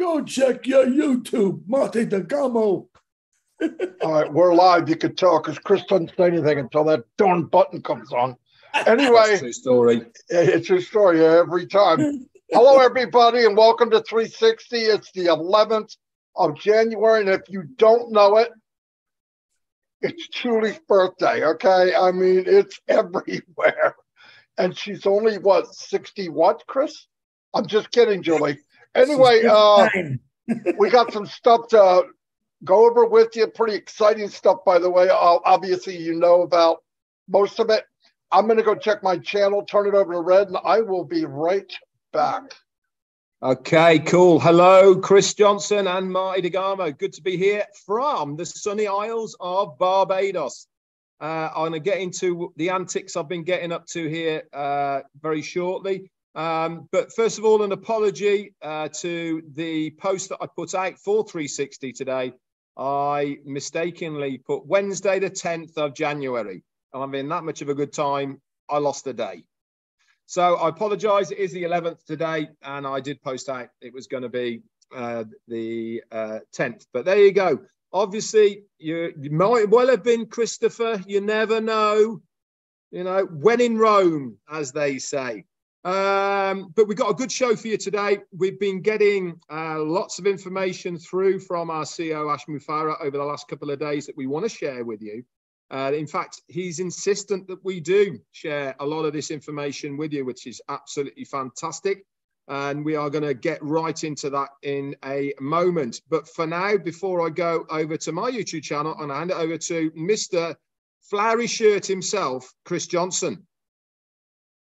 Go check your YouTube, Marty DeGarmo. All right, we're live. You could tell because Chris doesn't say anything until that darn button comes on. Anyway, True story. it's your story every time. Hello, everybody, and welcome to 360. It's the 11th of January, and if you don't know it, it's Julie's birthday. Okay, I mean it's everywhere, and she's only what 60? What, Chris? I'm just kidding, Julie. Anyway, uh, we got some stuff to go over with you. Pretty exciting stuff, by the way. Uh, obviously, you know about most of it. I'm going to go check my channel, turn it over to Red, and I will be right back. Okay, cool. Hello, Chris Johnson and Marty DeGarmo. Good to be here from the sunny Isles of Barbados. Uh, I'm going to get into the antics I've been getting up to here uh, very shortly. Um, but first of all, an apology uh, to the post that I put out for 360 today. I mistakenly put Wednesday, the 10th of January. I'm in that much of a good time, I lost the day. So I apologize. It is the 11th today, and I did post out it was going to be uh, the uh, 10th. But there you go. Obviously, you, you might well have been Christopher. You never know. You know, when in Rome, as they say. Um, but we've got a good show for you today. We've been getting uh, lots of information through from our CEO, Ash Mufareh, over the last couple of days that we want to share with you. Uh, in fact, he's insistent that we do share a lot of this information with you, which is absolutely fantastic. And we are going to get right into that in a moment. But for now, before I go over to my YouTube channel and I hand it over to Mr. Flowery Shirt himself, Chris Johnson.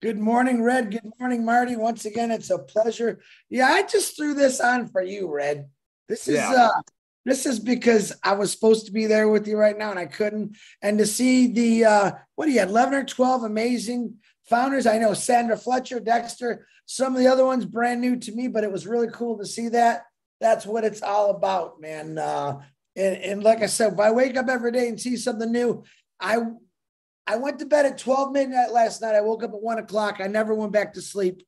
Good morning, Red. Good morning, Marty. Once again, it's a pleasure. Yeah, I just threw this on for you, Red. This is Yeah. uh this is because I was supposed to be there with you right now and I couldn't. And to see the uh what do you had 11 or 12 amazing founders. I know Sandra Fletcher, Dexter, some of the other ones brand new to me, but it was really cool to see that. That's what it's all about, man. Uh and, and like I said, if I wake up every day and see something new, I I went to bed at 12 midnight last night. I woke up at one o'clock. I never went back to sleep.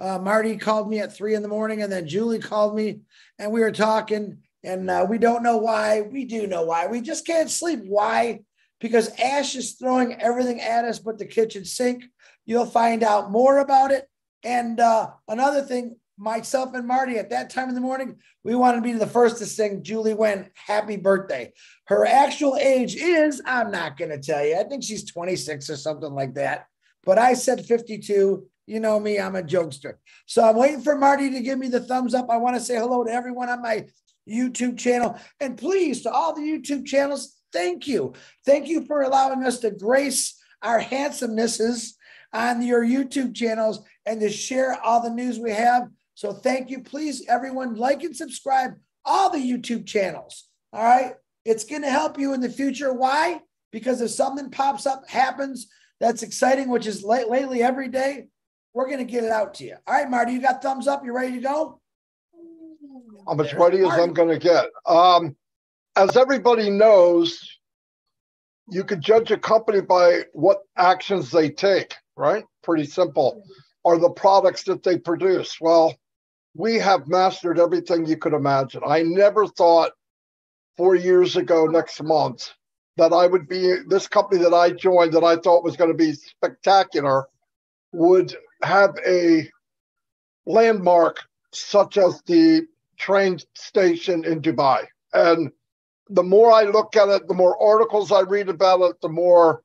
Uh, Marty called me at three in the morning, and then Julie called me, and we were talking. And uh, we don't know why. We do know why. We just can't sleep. Why? Because Ash is throwing everything at us but the kitchen sink. You'll find out more about it. And uh, another thing, myself and Marty at that time in the morning, we wanted to be the first to sing Julie Wen happy birthday. Her actual age is, I'm not going to tell you. I think she's 26 or something like that. But I said 52. You know me, I'm a jokester. So I'm waiting for Marty to give me the thumbs up. I want to say hello to everyone on my YouTube channel. And please, to all the YouTube channels, thank you. Thank you for allowing us to grace our handsomenesses on your YouTube channels and to share all the news we have. So thank you. Please, everyone, like and subscribe all the YouTube channels. All right. It's going to help you in the future. Why? Because if something pops up, happens that's exciting, which is late, lately every day, we're going to get it out to you. All right, Marty, you got thumbs up? You ready to go? I'm as ready as I'm going to get. Um, as everybody knows, you can judge a company by what actions they take, right? Pretty simple. Are the products that they produce. Well, we have mastered everything you could imagine. I never thought four years ago next month that I would be this company that I joined that I thought was going to be spectacular would have a landmark such as the train station in Dubai. And the more I look at it, the more articles I read about it, the more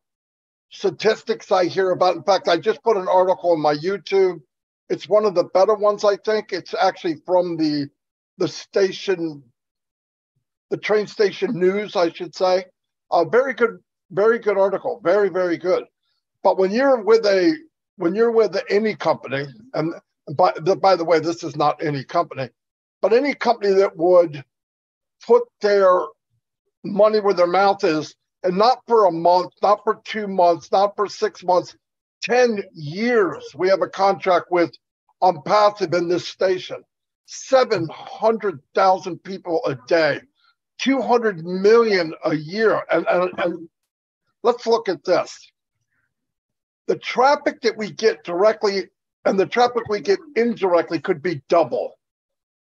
statistics I hear about. In fact, I just put an article on my YouTube. It's one of the better ones, I think. It's actually from the the station, the train station news, I should say. A very good, very good article. Very, very good. But when you're with a when you're with any company, and by the, by the way, this is not any company, but any company that would put their money where their mouth is, and not for a month, not for two months, not for six months, 10 years. We have a contract with OnPassive in this station. 700,000 people a day, 200 million a year. And, and, and let's look at this. The traffic that we get directly and the traffic we get indirectly could be double.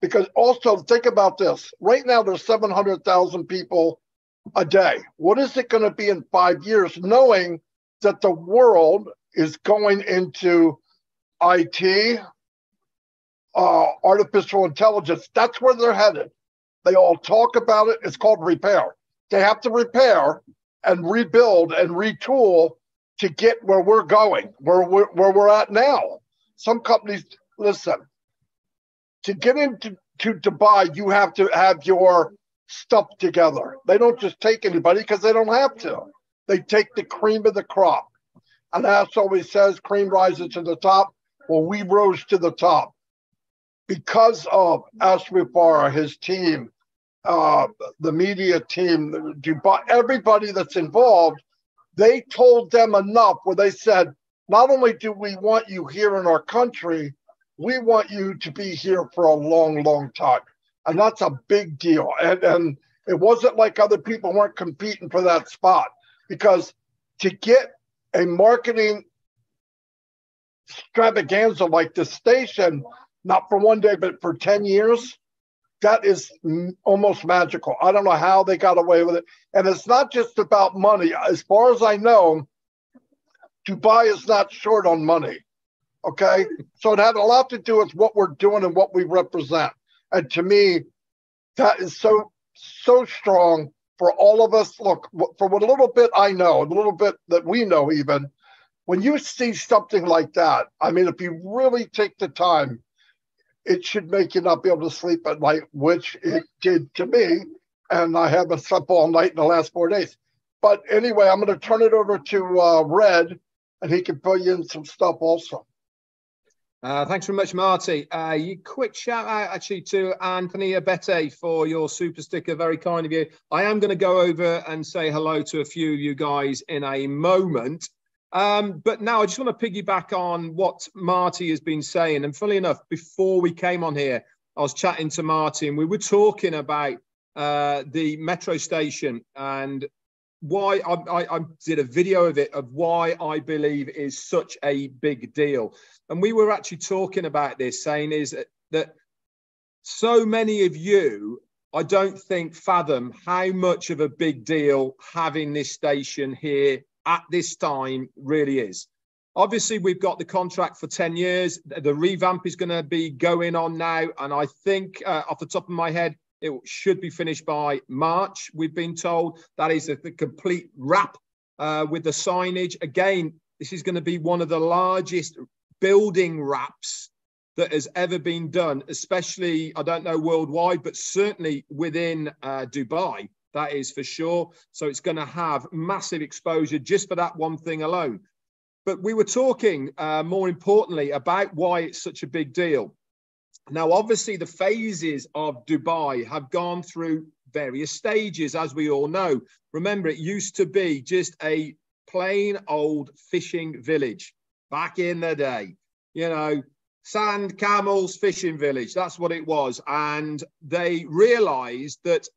Because also think about this. Right now, there's 700,000 people a day. What is it going to be in five years, knowing that the world is going into IT, uh, artificial intelligence? That's where they're headed. They all talk about it. It's called repair. They have to repair and rebuild and retool to get where we're going, where we're, where we're at now. Some companies, listen, to get into to Dubai, you have to have your stuff together. They don't just take anybody because they don't have to. They take the cream of the crop. And that's always says cream rises to the top. Well, we rose to the top because of Ash Mufareh, his team, uh, the media team, Dubai, everybody that's involved, they told them enough where they said, not only do we want you here in our country, we want you to be here for a long, long time. And that's a big deal. And, and it wasn't like other people weren't competing for that spot because to get a marketing extravaganza like this station, not for one day, but for 10 years, that is almost magical. I don't know how they got away with it. And it's not just about money. As far as I know, Dubai is not short on money. Okay. So it had a lot to do with what we're doing and what we represent. And to me, that is so, so strong for all of us. Look, for what a little bit I know, a little bit that we know, even when you see something like that, I mean, if you really take the time, it should make you not be able to sleep at night, which it did to me. And I haven't slept all night in the last four days. But anyway, I'm going to turn it over to uh, Red, and he can fill you in some stuff also. Uh, thanks very much, Marty. Uh, you quick shout out actually to Anthony Abete for your super sticker. Very kind of you. I am going to go over and say hello to a few of you guys in a moment. Um, but now I just want to piggyback on what Marty has been saying. And funny enough, before we came on here, I was chatting to Marty and we were talking about uh, the metro station and why I, I, I, did a video of it of why I believe is such a big deal. And we were actually talking about this, saying is that, that so many of you, I don't think fathom how much of a big deal having this station here at this time really is. Obviously, we've got the contract for 10 years. The revamp is going to be going on now. And I think, uh, off the top of my head, it should be finished by March. We've been told that is the complete wrap uh, with the signage. Again, this is going to be one of the largest building wraps that has ever been done, especially, I don't know worldwide, but certainly within uh, Dubai. That is for sure. So it's going to have massive exposure just for that one thing alone. But we were talking uh, more importantly about why it's such a big deal. Now, obviously, the phases of Dubai have gone through various stages, as we all know. Remember, it used to be just a plain old fishing village back in the day. You know, sand camels fishing village. That's what it was. And they realized that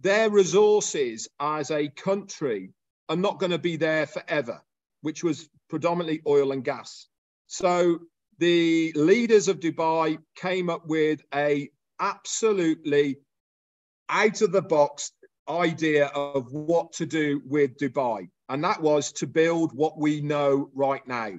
their resources as a country are not going to be there forever, which was predominantly oil and gas. So the leaders of Dubai came up with a absolutely out of the box idea of what to do with Dubai. And that was to build what we know right now.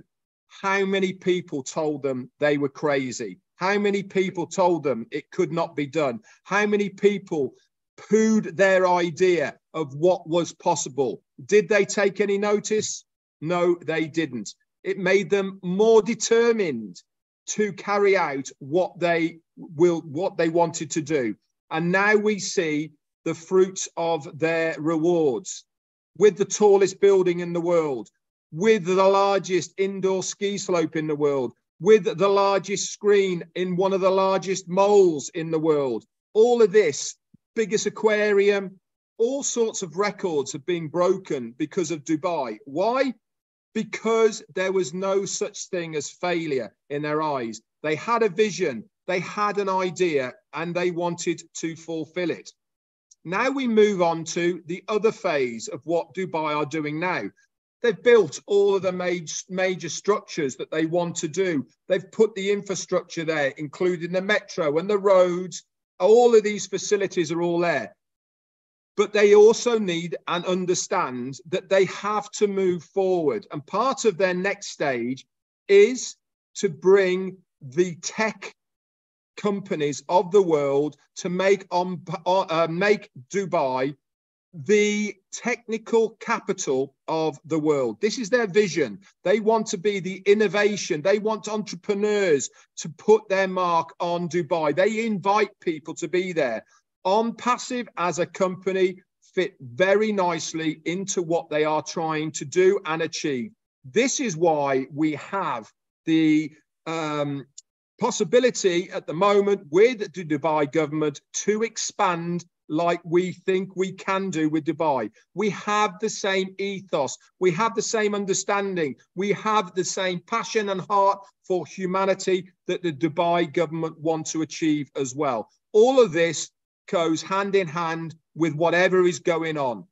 How many people told them they were crazy? How many people told them it could not be done? How many people pooed their idea of what was possible. Did they take any notice? No, they didn't. It made them more determined to carry out what they will what they wanted to do. And now we see the fruits of their rewards with the tallest building in the world, with the largest indoor ski slope in the world, with the largest screen in one of the largest moles in the world. All of this biggest aquarium, all sorts of records have been broken because of Dubai. Why? Because there was no such thing as failure in their eyes. They had a vision, they had an idea, and they wanted to fulfill it. Now we move on to the other phase of what Dubai are doing now. They've built all of the major, major structures that they want to do. They've put the infrastructure there, including the metro and the roads All of these facilities are all there. But they also need and understand that they have to move forward. And part of their next stage is to bring the tech companies of the world to make on uh, make Dubai the technical capital of the world. This is their vision. They want to be the innovation. They want entrepreneurs to put their mark on Dubai. They invite people to be there. OnPassive as a company fit very nicely into what they are trying to do and achieve. This is why we have the um, possibility at the moment with the Dubai government to expand like we think we can do with Dubai. We have the same ethos, we have the same understanding, we have the same passion and heart for humanity that the Dubai government want to achieve as well. All of this goes hand in hand with whatever is going on.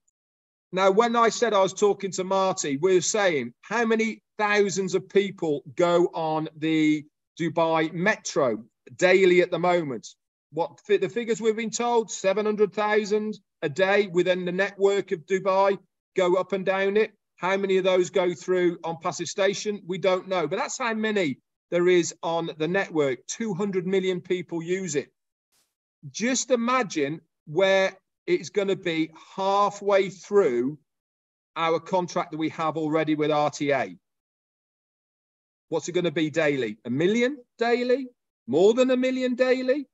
Now, when I said I was talking to Marty, we are saying how many thousands of people go on the Dubai metro daily at the moment what the figures we've been told 700,000 a day within the network of Dubai go up and down it. How many of those go through OnPassive Station? We don't know, but that's how many there is on the network. 200 million people use it. Just imagine where it's going to be halfway through our contract that we have already with RTA. What's it going to be daily? A million daily? More than a million daily?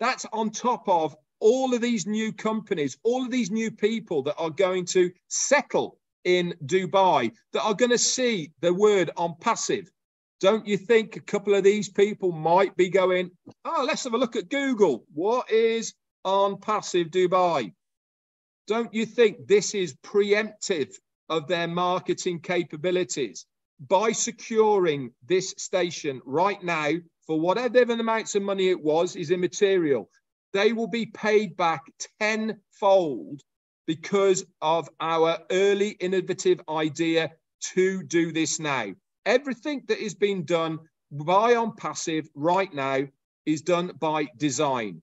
That's on top of all of these new companies, all of these new people that are going to settle in Dubai, that are going to see the word OnPassive. Don't you think a couple of these people might be going, oh, let's have a look at Google. What is OnPassive Dubai? Don't you think this is preemptive of their marketing capabilities? By securing this station right now, for whatever amounts of money it was is immaterial. They will be paid back tenfold because of our early innovative idea to do this now. Everything that is being done by OnPassive right now is done by design.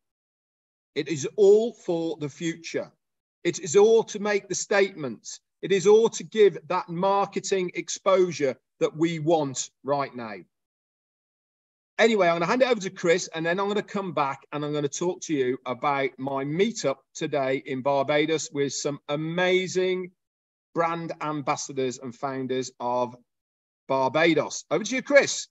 It is all for the future. It is all to make the statements. It is all to give that marketing exposure that we want right now anyway, I'm going to hand it over to Chris and then I'm going to come back and I'm going to talk to you about my meetup today in Barbados with some amazing brand ambassadors and founders of Barbados. Over to you, Chris.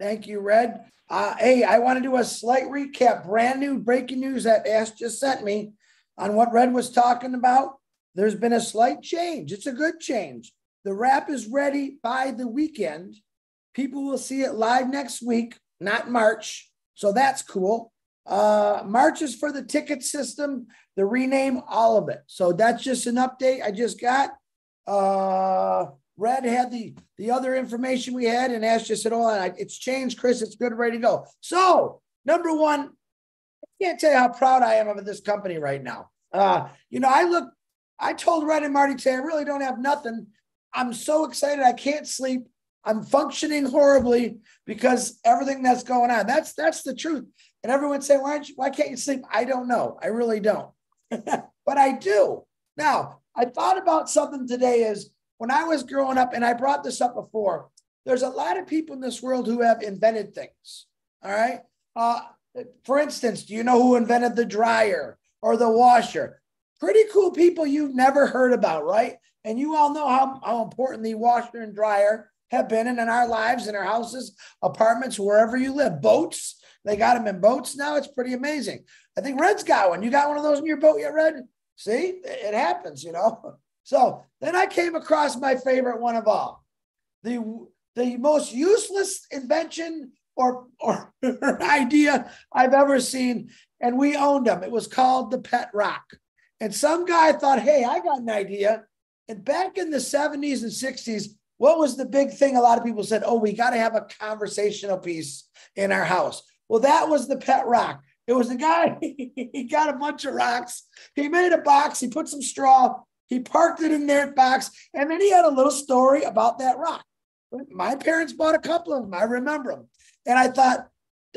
Thank you, Red. Uh, hey, I want to do a slight recap. Brand new breaking news that Ash just sent me on what Red was talking about. There's been a slight change. It's a good change. The wrap is ready by the weekend. People will see it live next week not March. So that's cool. Uh, March is for the ticket system, the rename, all of it. So that's just an update I just got. Uh, Red had the the other information we had, and Ash just said, "Oh, it's changed, Chris. It's good, ready to go." So number one, I can't tell you how proud I am of this company right now. Uh, you know, I look, I told Red and Marty today, I really don't have nothing. I'm so excited, I can't sleep. I'm functioning horribly because everything that's going on. That's that's the truth. And everyone's saying, why, you, why can't you sleep? I don't know. I really don't. but I do. Now, I thought about something today is when I was growing up, and I brought this up before, there's a lot of people in this world who have invented things. All right. Uh, for instance, do you know who invented the dryer or the washer? Pretty cool people you've never heard about, right? And you all know how, how important the washer and dryer have been in, in our lives, in our houses, apartments, wherever you live. Boats, they got them in boats now. It's pretty amazing. I think Red's got one. You got one of those in your boat yet, Red? See, it happens, you know. So then I came across my favorite one of all, the the most useless invention or or idea I've ever seen, and we owned them. It was called the Pet Rock, and some guy thought, "Hey, I got an idea." And back in the 70s and 60s, what was the big thing? A lot of people said, oh, we got to have a conversational piece in our house. Well, that was the pet rock. It was the guy, he got a bunch of rocks. He made a box, he put some straw, he parked it in their box, and then he had a little story about that rock. My parents bought a couple of them. I remember them. And I thought,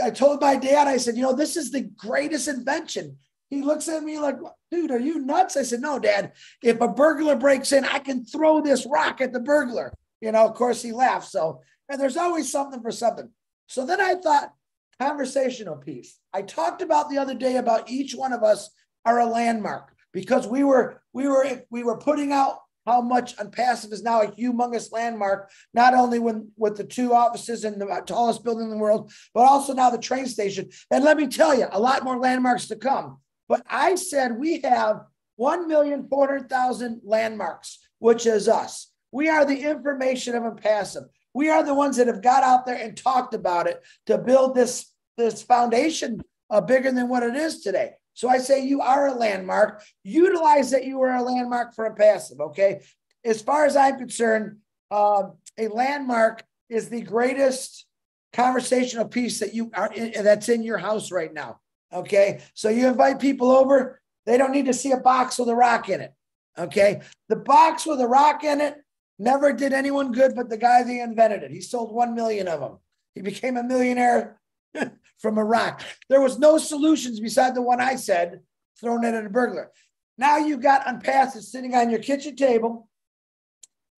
I told my dad, I said, you know, this is the greatest invention. He looks at me like, dude, are you nuts? I said, no, dad. If a burglar breaks in, I can throw this rock at the burglar. You know, of course, he laughed. So, and there's always something for something. So then I thought, conversational piece. I talked about the other day about each one of us are a landmark because we were we were we were putting out how much OnPassive is now a humongous landmark, not only when with the two offices in the tallest building in the world, but also now the train station. And let me tell you, a lot more landmarks to come. But I said we have 1,400,000 landmarks, which is us. We are the information of OnPassive. We are the ones that have got out there and talked about it to build this, this foundation uh, bigger than what it is today. So I say you are a landmark. Utilize that you are a landmark for a passive. Okay. As far as I'm concerned, uh, a landmark is the greatest conversational piece that you are in, that's in your house right now. Okay. So you invite people over, they don't need to see a box with a rock in it. Okay. The box with a rock in it never did anyone good but the guy that invented it. He sold 1 million of them. He became a millionaire from a rock. There was no solutions beside the one I said, thrown in at a burglar. Now you've got OnPassive sitting on your kitchen table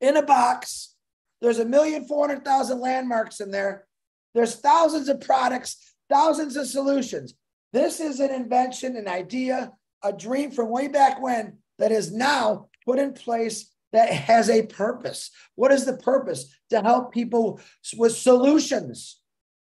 in a box. There's a million four hundred thousand landmarks in there. There's thousands of products, thousands of solutions. This is an invention, an idea, a dream from way back when that is now put in place that has a purpose. What is the purpose? To help people with solutions.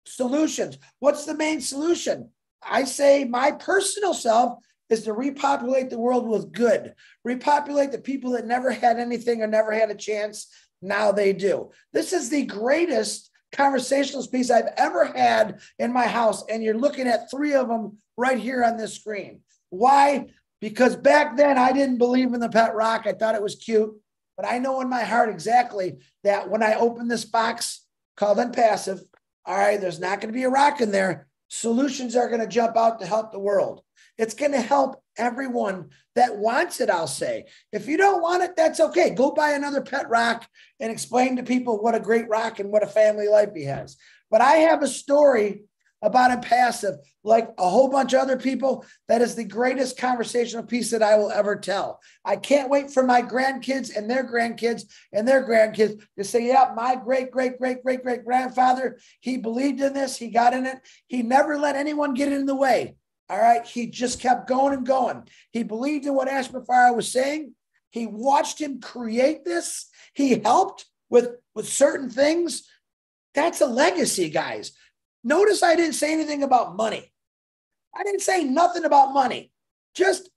Solutions. What's the main solution? I say my personal self is to repopulate the world with good, repopulate the people that never had anything or never had a chance. Now they do. This is the greatest conversational piece I've ever had in my house. And you're looking at three of them right here on this screen. Why? Because back then I didn't believe in the pet rock. I thought it was cute. But I know in my heart exactly that when I open this box called OnPassive, all right, there's not going to be a rock in there. Solutions are going to jump out to help the world. It's going to help everyone that wants it, I'll say. If you don't want it, that's okay. Go buy another pet rock and explain to people what a great rock and what a family life he has. But I have a story about OnPassive, like a whole bunch of other people, that is the greatest conversational piece that I will ever tell. I can't wait for my grandkids and their grandkids and their grandkids to say, yeah, my great, great, great, great, great grandfather, he believed in this, he got in it, he never let anyone get in the way. All right. He just kept going and going. He believed in what Ash Mufareh was saying. He watched him create this. He helped with, with certain things. That's a legacy, guys. Notice I didn't say anything about money. I didn't say nothing about money, just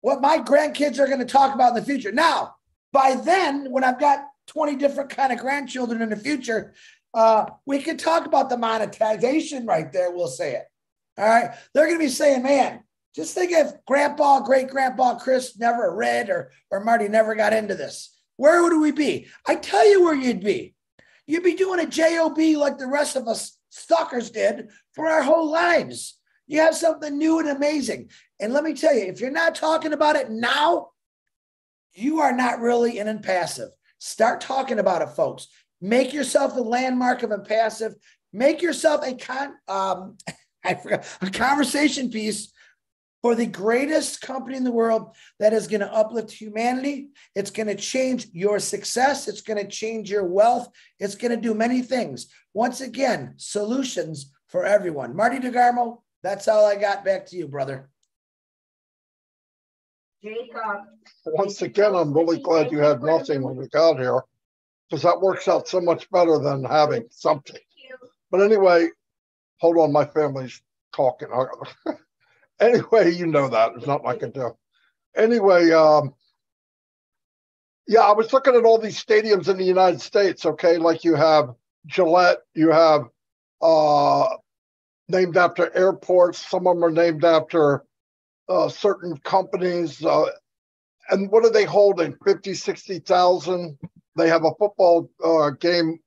what my grandkids are going to talk about in the future. Now, by then, when I've got 20 different kind of grandchildren in the future, uh, we can talk about the monetization right there. We'll say it. All right. They're going to be saying, man, just think if grandpa, great grandpa Chris never read or, or Marty never got into this. Where would we be? I tell you where you'd be. You'd be doing a JOB like the rest of us stalkers did for our whole lives. You have something new and amazing. And let me tell you, if you're not talking about it now, you are not really an OnPassive. Start talking about it, folks. Make yourself a landmark of OnPassive. Make yourself a con. Um, I forgot a conversation piece for the greatest company in the world that is going to uplift humanity. It's going to change your success. It's going to change your wealth. It's going to do many things. Once again, solutions for everyone. Marty DeGarmo, that's all I got. Back to you, brother. Jacob. Once again, I'm really glad you had nothing when we got here because that works out so much better than having something. But anyway, hold on, my family's talking. anyway, you know that. There's nothing I can do. Anyway, um, yeah, I was looking at all these stadiums in the United States, okay? Like you have Gillette, you have uh, named after airports, some of them are named after uh, certain companies. Uh, and what are they holding? 50, 60,000? They have a football uh, game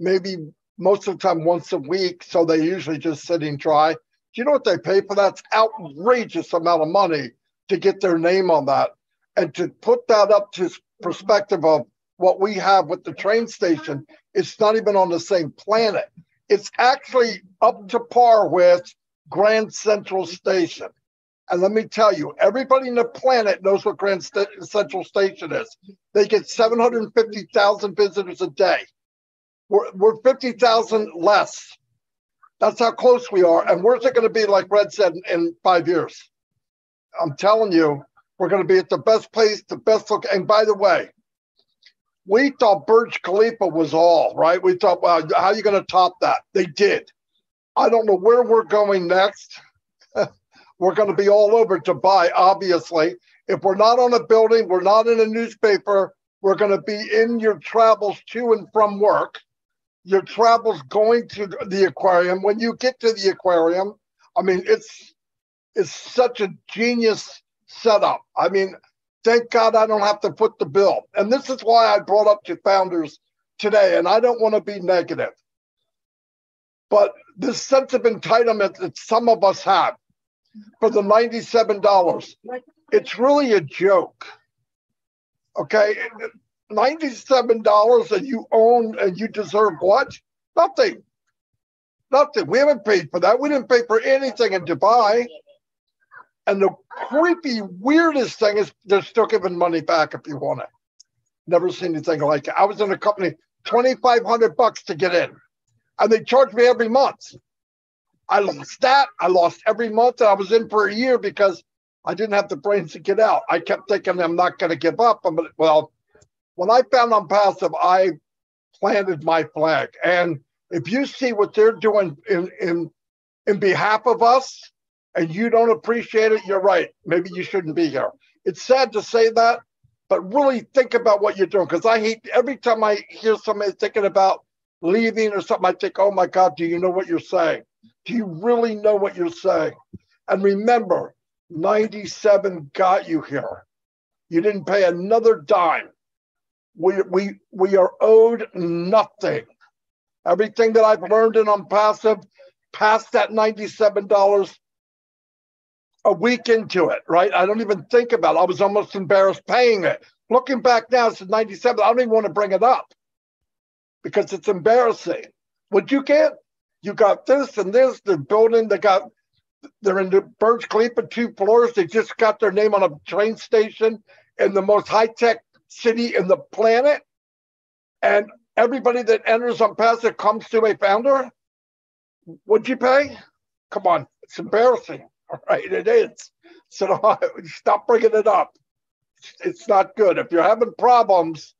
maybe most of the time once a week, so they're usually just sitting dry. Do you know what they pay for that? It's outrageous amount of money to get their name on that. And to put that up to perspective of what we have with the train station, it's not even on the same planet. It's actually up to par with Grand Central Station. And let me tell you, everybody in the planet knows what Grand St- Central Station is. They get 750,000 visitors a day. We're, we're 50,000 less. That's how close we are. And where's it going to be, like Red said, in, five years? I'm telling you, we're going to be at the best place, the best look. And by the way, we thought Burj Khalifa was all right. We thought, well, how are you going to top that? They did. I don't know where we're going next. we're going to be all over Dubai, obviously. If we're not on a building, we're not in a newspaper, we're going to be in your travels to and from work, your travels going to the aquarium. When you get to the aquarium, I mean, it's it's such a genius setup. I mean, thank God I don't have to foot the bill. And this is why I brought up to founders today. And I don't want to be negative, but this sense of entitlement that some of us have for the $97. It's really a joke. Okay. $97 and you own and you deserve what? Nothing. Nothing. We haven't paid for that. We didn't pay for anything in Dubai. And the creepy, weirdest thing is they're still giving money back if you want it. Never seen anything like it. I was in a company, 2,500 bucks to get in, and they charged me every month. I lost that. I lost every month. that I was in for a year because I didn't have the brains to get out. I kept thinking I'm not going to give up. I'm, well, when I found OnPassive, I planted my flag. And if you see what they're doing in in in behalf of us, and you don't appreciate it, you're right. Maybe you shouldn't be here. It's sad to say that, but really think about what you're doing. Because I hate every time I hear somebody thinking about leaving or something, I think, oh my God, do you know what you're saying? Do you really know what you're saying? And remember, 97 got you here. You didn't pay another dime. We, we, we are owed nothing. Everything that I've learned in OnPassive, past that $97 a week into it, right? I don't even think about it. I was almost embarrassed paying it. Looking back now, since 97, I don't even want to bring it up because it's embarrassing. What you get? You got this and this. They're building. They got. They're in the Burj Khalifa two floors. They just got their name on a train station in the most high tech city in the planet, and everybody that enters OnPassive comes to a founder. Would you pay? Come on, it's embarrassing. All right, it is. So stop bringing it up. It's not good. If you're having problems,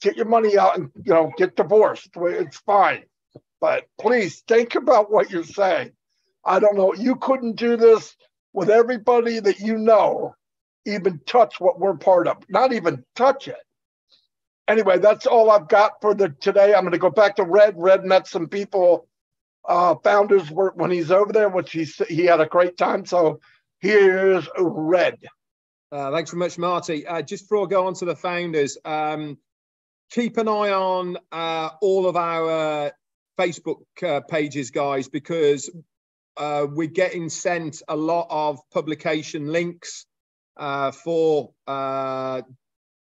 get your money out and you know get divorced. It's fine. But please think about what you're saying. I don't know. You couldn't do this with everybody that you know, even touch what we're part of. Not even touch it. Anyway, that's all I've got for the today. I'm going to go back to Red. Red met some people, uh, founders work when he's over there, which he he had a great time. So here's Red. Uh, thanks very much, Marty. Uh, just before I go on to the founders, um, keep an eye on uh, all of our Facebook uh, pages, guys, because uh, we're getting sent a lot of publication links uh, for uh,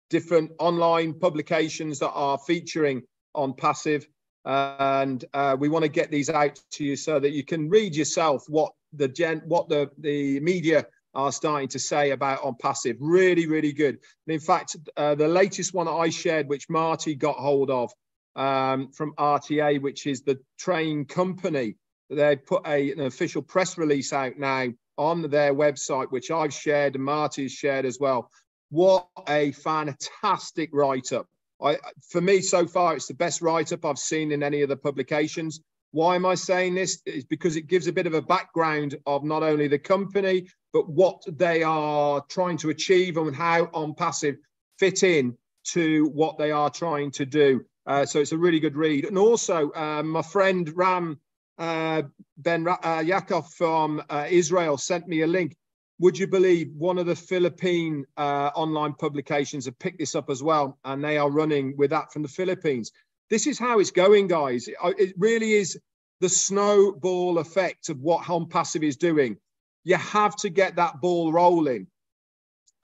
different online publications that are featuring OnPassive. and uh, we want to get these out to you so that you can read yourself what the gen, what the, the media are starting to say about OnPassive. Really, really good. And in fact, uh, the latest one I shared, which Marty got hold of, um, from RTA, which is the train company. They put a, an official press release out now on their website, which I've shared and Marty's shared as well. What a fantastic write up. I, for me, so far, it's the best write up I've seen in any of the publications. Why am I saying this? Is because it gives a bit of a background of not only the company, but what they are trying to achieve and how OnPassive fit in to what they are trying to do. Uh, so it's a really good read. And also, uh, my friend Ram uh, Ben uh, Yakov from uh, Israel sent me a link. Would you believe one of the Philippine uh, online publications have picked this up as well, and they are running with that from the Philippines. This is how it's going, guys. It, it really is the snowball effect of what OnPassive is doing. You have to get that ball rolling.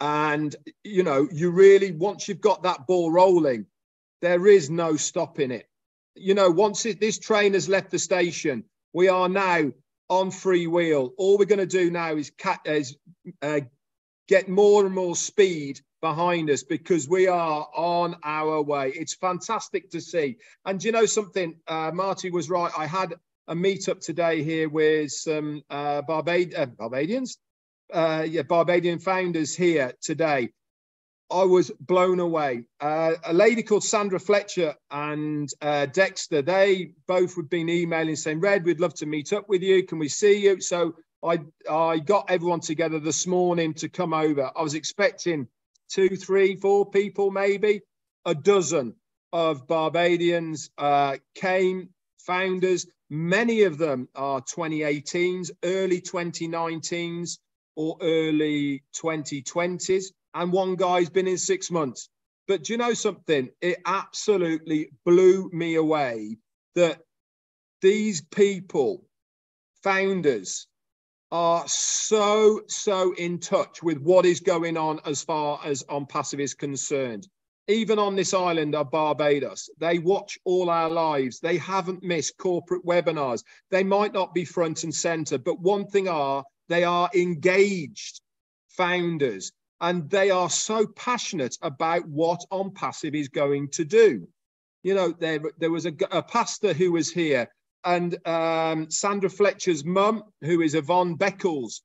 And, you know, you really, once you've got that ball rolling, there is no stopping it. You know, once it, this train has left the station, we are now on free wheel. All we're going to do now is, is uh, get more and more speed behind us because we are on our way. It's fantastic to see. And you know something, uh, Marty was right. I had a meetup today here with some uh, Barbad- uh, Barbadians, uh, yeah, Barbadian founders here today. I was blown away. Uh, a lady called Sandra Fletcher and uh, Dexter, they both had been emailing saying, Red, we'd love to meet up with you. Can we see you? So I, I got everyone together this morning to come over. I was expecting two, three, four people, maybe a dozen of Barbadians uh, came, founders. Many of them are 2018s, early 2019s, or early 2020s and one guy's been in six months. But do you know something? It absolutely blew me away that these people, founders, are so, so in touch with what is going on as far as OnPassive is concerned. Even on this island of Barbados, they watch all our lives. They haven't missed corporate webinars. They might not be front and center, but one thing are they are engaged founders and they are so passionate about what OnPassive is going to do. You know, there, there was a, a pastor who was here, and um, Sandra Fletcher's mum, who is Yvonne Beckles,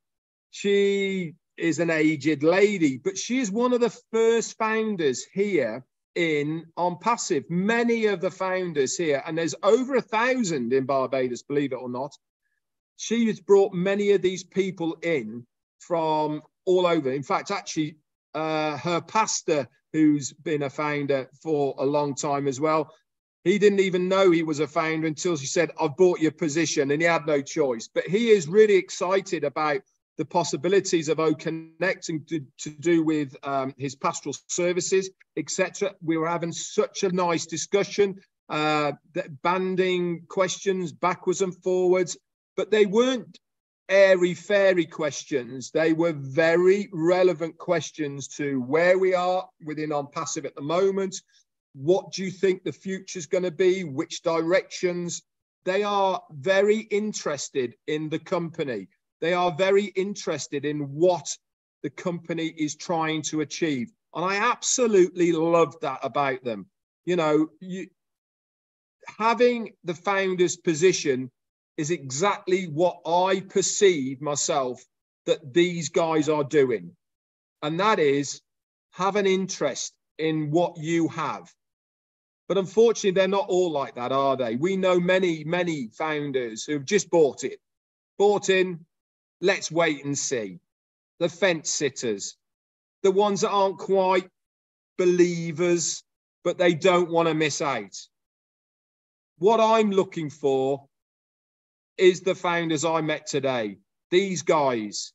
she is an aged lady, but she is one of the first founders here in OnPassive. Many of the founders here, and there's over a thousand in Barbados, believe it or not. She has brought many of these people in from all over. In fact, actually, uh, her pastor, who's been a founder for a long time as well, he didn't even know he was a founder until she said, I've bought your position, and he had no choice. But he is really excited about the possibilities of O Connecting to, to do with um, his pastoral services, etc. We were having such a nice discussion, uh, banding questions backwards and forwards, but they weren't airy fairy questions. They were very relevant questions to where we are within OnPassive at the moment. What do you think the future is going to be? Which directions? They are very interested in the company. They are very interested in what the company is trying to achieve. And I absolutely love that about them. You know, you, having the founder's position is exactly what I perceive myself that these guys are doing. And that is have an interest in what you have. But unfortunately, they're not all like that, are they? We know many, many founders who've just bought it, bought in, let's wait and see. The fence sitters, the ones that aren't quite believers, but they don't want to miss out. What I'm looking for is the founders I met today. These guys,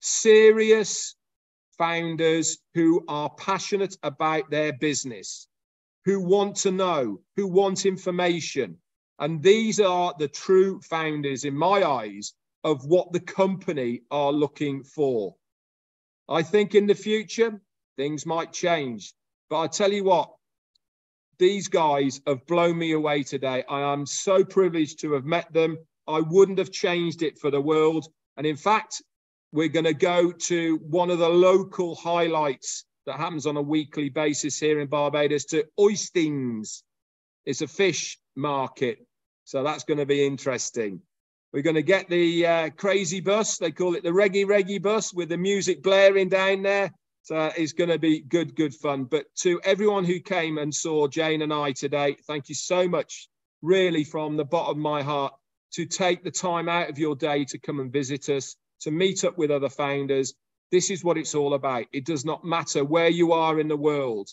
serious founders who are passionate about their business, who want to know, who want information. And these are the true founders, in my eyes, of what the company are looking for. I think in the future, things might change. But I tell you what, these guys have blown me away today. I am so privileged to have met them. I wouldn't have changed it for the world. And in fact, we're going to go to one of the local highlights that happens on a weekly basis here in Barbados to Oistins. It's a fish market. So that's going to be interesting. We're going to get the uh, crazy bus. They call it the Reggae Reggae bus with the music blaring down there. So it's going to be good, good fun. But to everyone who came and saw Jane and I today, thank you so much, really, from the bottom of my heart to take the time out of your day to come and visit us, to meet up with other founders. This is what it's all about. It does not matter where you are in the world.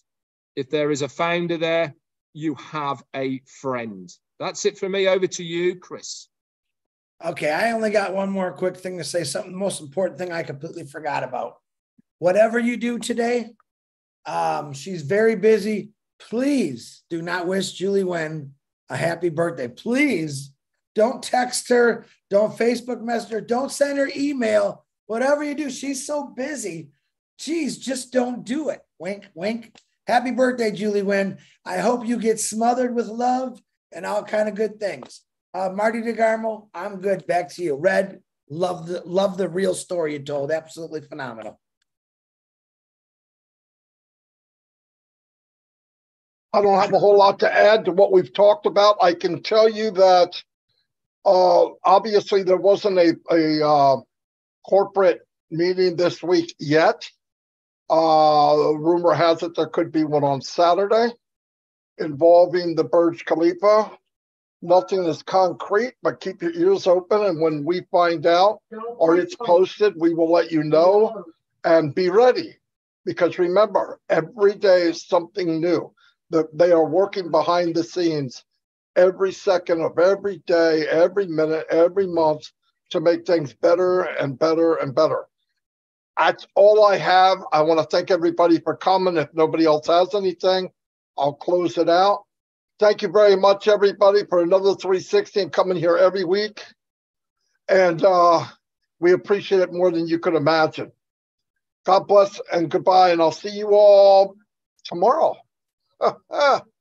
If there is a founder there, you have a friend. That's it for me. Over to you, Chris. Okay, I only got one more quick thing to say. Something the most important thing I completely forgot about. Whatever you do today, um, she's very busy. Please do not wish Julie Wen a happy birthday. Please don't text her. Don't Facebook message her. Don't send her email. Whatever you do, she's so busy. Geez, just don't do it. Wink, wink. Happy birthday, Julie Wen. I hope you get smothered with love and all kind of good things. Uh, Marty DeGarmo, I'm good. Back to you. Red, love the love the real story you told. Absolutely phenomenal. I don't have a whole lot to add to what we've talked about. I can tell you that uh, obviously there wasn't a, a uh, corporate meeting this week yet. Uh, rumor has it there could be one on Saturday involving the Burj Khalifa. Nothing is concrete, but keep your ears open. And when we find out or it's posted, we will let you know and be ready. Because remember, every day is something new that they are working behind the scenes every second of every day, every minute, every month to make things better and better and better. That's all I have. I want to thank everybody for coming. If nobody else has anything, I'll close it out. Thank you very much, everybody, for another 360 and coming here every week. And uh, we appreciate it more than you could imagine. God bless and goodbye. And I'll see you all tomorrow.